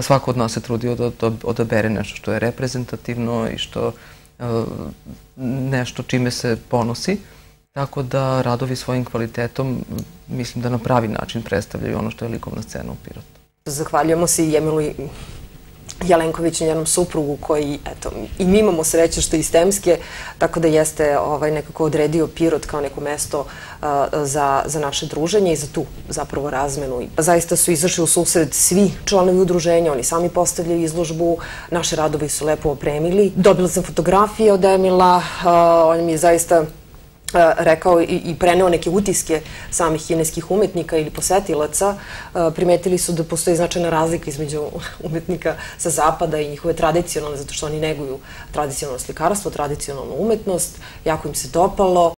svako od nas se trudi da odabere nešto što je reprezentativno i što e, nešto čime se ponosi. Tako da radovi svojim kvalitetom mislim da na pravi način predstavljaju ono što je likovna scena u Pirotu. Zahvaljujemo se i Emilu Jelenković i njenom suprugu koji, eto, i mi imamo sreće što je iz Temske, tako da jeste ovaj, nekako odredio Pirot kao neko mesto za, za naše druženje i za tu zapravo razmenu. Pa zaista su izašli u susred svi članovi udruženja, oni sami postavljaju izložbu, naše radovi su lepo opremili. Dobila sam fotografije od Emila, on mi je zaista E, rekao i preneo neke utiske samih kineskih umetnika ili posetilaca, e, primetili su da postoji značajna razlika između umetnika sa zapada i njihove tradicionalne, zato što oni neguju tradicionalno slikarstvo, tradicionalnu umetnost, jako im se dopalo.